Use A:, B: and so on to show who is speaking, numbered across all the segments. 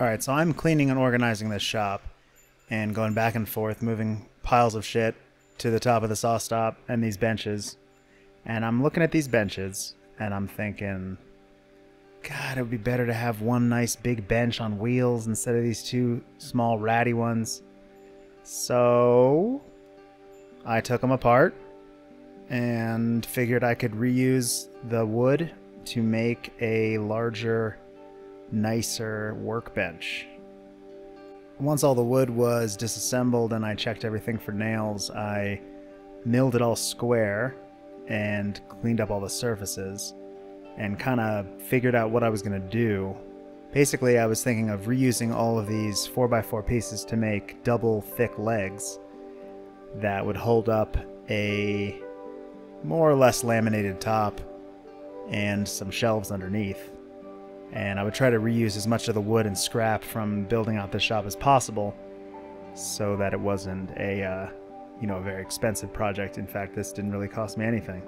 A: Alright, so I'm cleaning and organizing this shop and going back and forth, moving piles of shit to the top of the SawStop and these benches. And I'm looking at these benches and I'm thinking, God, it would be better to have one nice big bench on wheels instead of these two small ratty ones. So I took them apart and figured I could reuse the wood to make a larger, nicer workbench. Once all the wood was disassembled and I checked everything for nails, I milled it all square and cleaned up all the surfaces and kind of figured out what I was going to do. Basically, I was thinking of reusing all of these 4x4 pieces to make double thick legs that would hold up a more or less laminated top and some shelves underneath. And I would try to reuse as much of the wood and scrap from building out the shop as possible so that it wasn't a, uh, you know, a very expensive project. In fact, this didn't really cost me anything.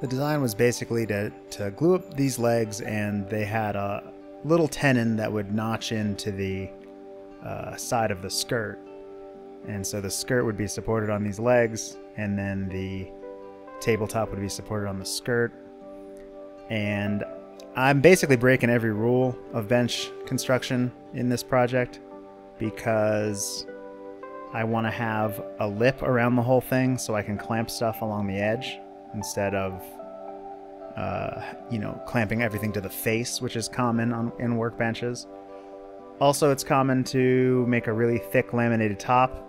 A: The design was basically to, to glue up these legs and they had a little tenon that would notch into the uh, side of the skirt. And so the skirt would be supported on these legs and then the tabletop would be supported on the skirt. And I'm basically breaking every rule of bench construction in this project because I want to have a lip around the whole thing so I can clamp stuff along the edge instead of uh, you know clamping everything to the face, which is common on, in workbenches. Also, it's common to make a really thick laminated top.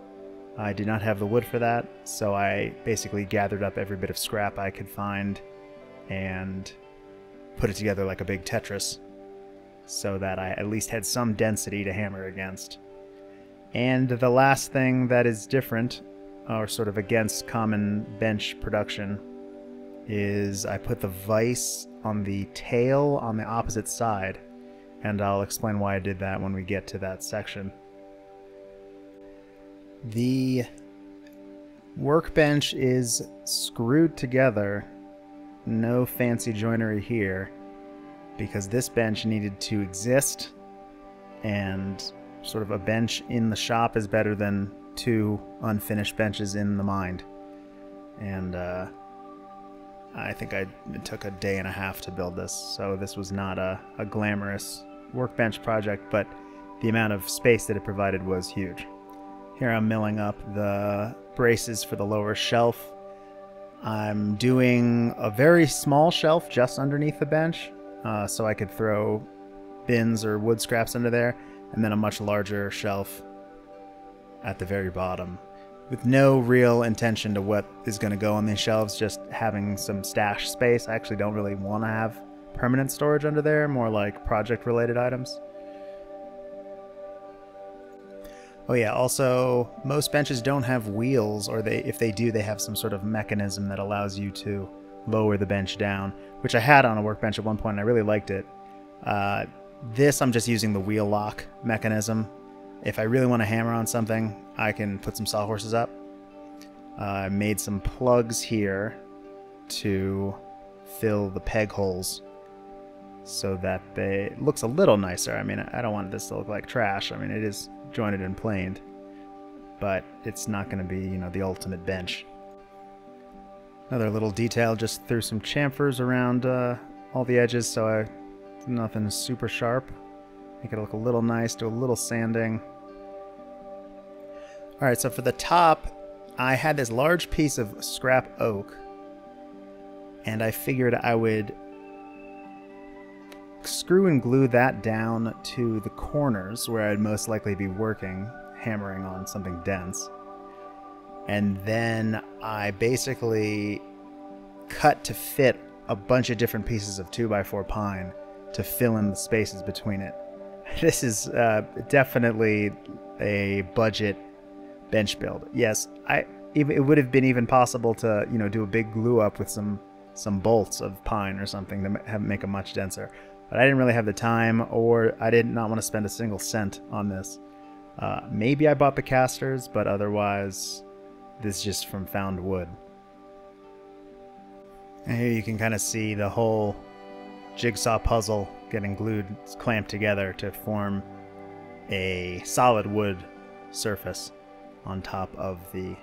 A: I did not have the wood for that, so I basically gathered up every bit of scrap I could find and put it together like a big Tetris so that I at least had some density to hammer against. And the last thing that is different, or sort of against common bench production, is I put the vise on the tail on the opposite side, and I'll explain why I did that when we get to that section. The workbench is screwed together, no fancy joinery here, because this bench needed to exist, and sort of a bench in the shop is better than two unfinished benches in the mind. And uh, I think I, took a day and a half to build this, so this was not a, a glamorous workbench project, but the amount of space that it provided was huge. Here I'm milling up the braces for the lower shelf. I'm doing a very small shelf just underneath the bench, uh, so I could throw bins or wood scraps under there, and then a much larger shelf at the very bottom with no real intention to what is going to go on these shelves, just having some stash space. I actually don't really want to have permanent storage under there, more like project related items. Oh yeah, also most benches don't have wheels or they if they do they have some sort of mechanism that allows you to lower the bench down, which I had on a workbench at one point and I really liked it. Uh, this I'm just using the wheel lock mechanism if I really want to hammer on something, I can put some sawhorses up. Uh, I made some plugs here to fill the peg holes so that they looks a little nicer. I mean, I don't want this to look like trash. I mean, it is jointed and planed, but it's not going to be, you know, the ultimate bench. Another little detail, just threw some chamfers around uh, all the edges so I nothing super sharp. Make it look a little nice, do a little sanding. Alright, so for the top, I had this large piece of scrap oak, and I figured I would screw and glue that down to the corners where I'd most likely be working, hammering on something dense. And then I basically cut to fit a bunch of different pieces of 2x4 pine to fill in the spaces between it. This is uh, definitely a budget bench build. Yes, I it would have been even possible to you know do a big glue up with some some bolts of pine or something to have, make them much denser. But I didn't really have the time, or I did not want to spend a single cent on this. Uh, maybe I bought the casters, but otherwise, this is just from found wood. And here you can kind of see the whole jigsaw puzzle getting glued, clamped together to form a solid wood surface on top of the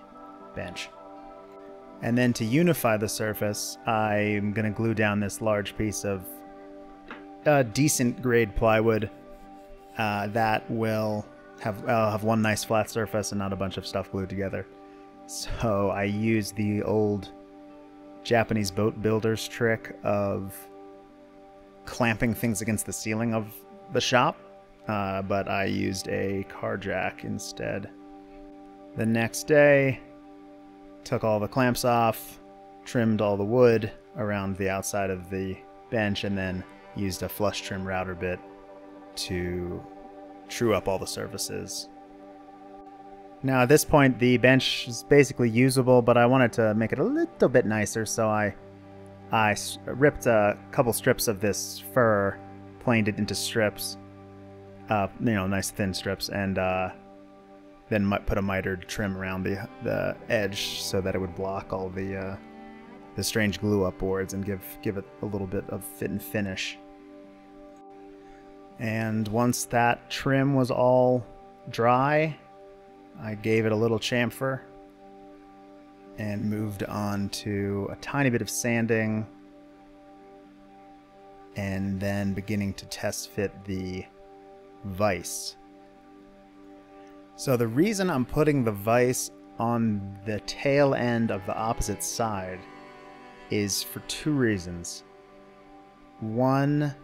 A: bench. And then to unify the surface, I'm going to glue down this large piece of decent grade plywood uh, that will have uh, have one nice flat surface and not a bunch of stuff glued together. So I used the old Japanese boat builder's trick of clamping things against the ceiling of the shop, uh, but I used a car jack instead. The next day, took all the clamps off, trimmed all the wood around the outside of the bench, and then used a flush trim router bit to true up all the surfaces. Now at this point the bench is basically usable, but I wanted to make it a little bit nicer, so I I ripped a couple strips of this fir, planed it into strips, uh, you know, nice thin strips, and uh, then put a mitered trim around the the edge so that it would block all the uh, the strange glue up boards and give give it a little bit of fit and finish. And once that trim was all dry, I gave it a little chamfer and moved on to a tiny bit of sanding and then beginning to test fit the vise. So the reason I'm putting the vise on the tail end of the opposite side is for two reasons. One,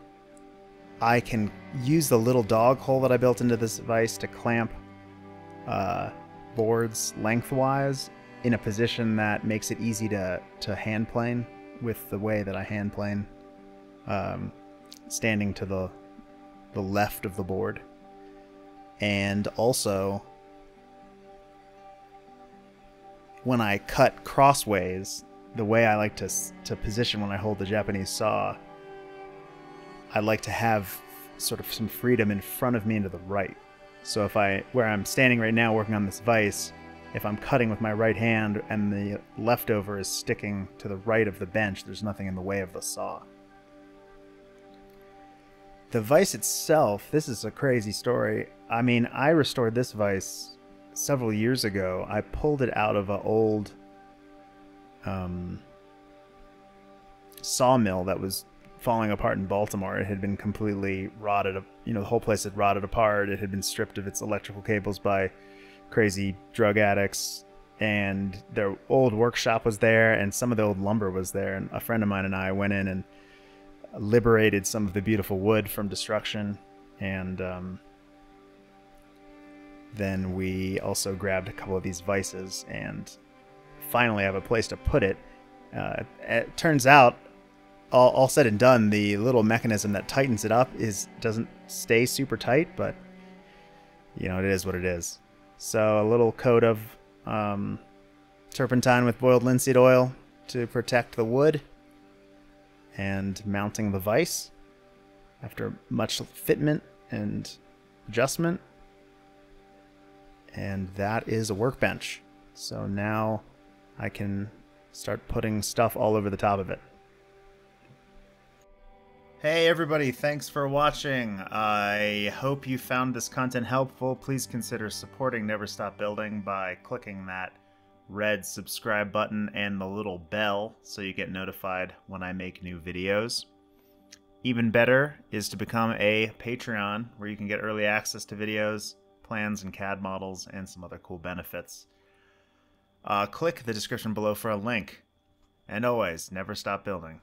A: I can use the little dog hole that I built into this vise to clamp uh, boards lengthwise in a position that makes it easy to, to hand plane with the way that I hand plane, um, standing to the, the left of the board. And also, when I cut crossways, the way I like to, to position when I hold the Japanese saw I like to have sort of some freedom in front of me and to the right. So if I, where I'm standing right now working on this vise, if I'm cutting with my right hand and the leftover is sticking to the right of the bench, there's nothing in the way of the saw. The vise itself, this is a crazy story. I mean, I restored this vise several years ago. I pulled it out of an old um, sawmill that was falling apart in Baltimore. It had been completely rotted. You know, the whole place had rotted apart. It had been stripped of its electrical cables by crazy drug addicts. And their old workshop was there, and some of the old lumber was there. And a friend of mine and I went in and liberated some of the beautiful wood from destruction. And um, then we also grabbed a couple of these vices and finally have a place to put it. Uh, it turns out all, all said and done, the little mechanism that tightens it up is doesn't stay super tight, but you know it is what it is. So a little coat of um, turpentine with boiled linseed oil to protect the wood, and mounting the vise after much fitment and adjustment. And that is a workbench. So now I can start putting stuff all over the top of it. Hey everybody, thanks for watching. I hope you found this content helpful. Please consider supporting Never Stop Building by clicking that red subscribe button and the little bell so you get notified when I make new videos. Even better is to become a Patreon where you can get early access to videos, plans and CAD models, and some other cool benefits. Uh, click the description below for a link. And always, never stop building.